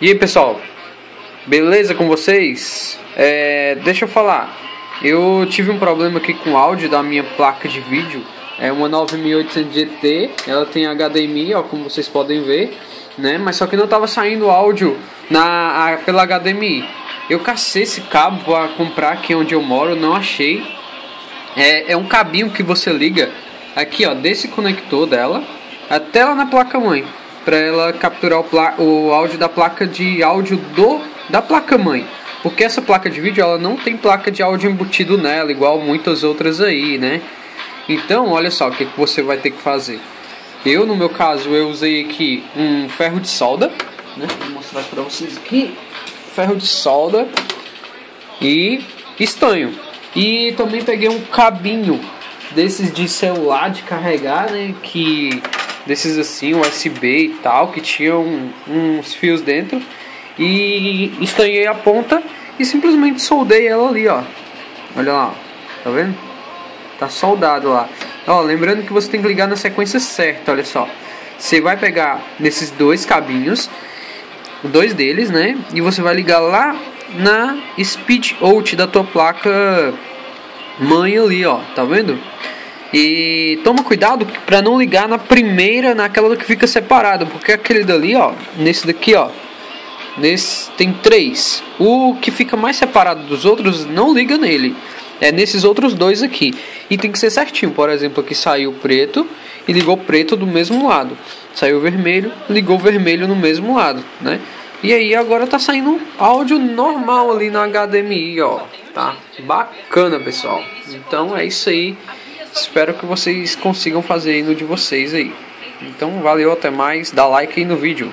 E aí pessoal, beleza com vocês? É, deixa eu falar, eu tive um problema aqui com o áudio da minha placa de vídeo, é uma 9800 GT, ela tem HDMI, ó, como vocês podem ver, né? Mas só que não estava saindo áudio na, a, pela HDMI. Eu cacei esse cabo para comprar aqui onde eu moro, não achei. É, é um cabinho que você liga aqui, ó, desse conector dela até lá na placa mãe para ela capturar o, o áudio da placa de áudio do da placa mãe. Porque essa placa de vídeo ela não tem placa de áudio embutido nela, igual muitas outras aí, né? Então, olha só o que, que você vai ter que fazer. Eu, no meu caso, eu usei aqui um ferro de solda, né? Vou mostrar para vocês aqui. Ferro de solda e estanho. E também peguei um cabinho desses de celular de carregar, né? Que desses assim, USB e tal, que tinham uns fios dentro. E estanhei a ponta e simplesmente soldei ela ali, ó. Olha lá, tá vendo? Tá soldado lá. Ó, lembrando que você tem que ligar na sequência certa, olha só. Você vai pegar nesses dois cabinhos, dois deles, né? E você vai ligar lá na speed out da tua placa mãe ali, ó. Tá vendo? E toma cuidado para não ligar na primeira, naquela que fica separada, porque aquele dali, ó, nesse daqui, ó, nesse tem três. O que fica mais separado dos outros não liga nele. É nesses outros dois aqui. E tem que ser certinho. Por exemplo, aqui saiu preto e ligou preto do mesmo lado. Saiu vermelho, ligou vermelho no mesmo lado, né? E aí agora tá saindo áudio normal ali na HDMI, ó. Tá bacana, pessoal. Então é isso aí. Espero que vocês consigam fazer no de vocês aí. Então valeu, até mais, dá like aí no vídeo.